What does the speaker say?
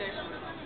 station.